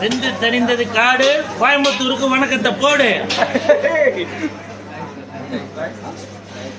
வெந்து தெரிந்தது காடு கோயம்புத்தூருக்கு வணக்கத்தை போடு.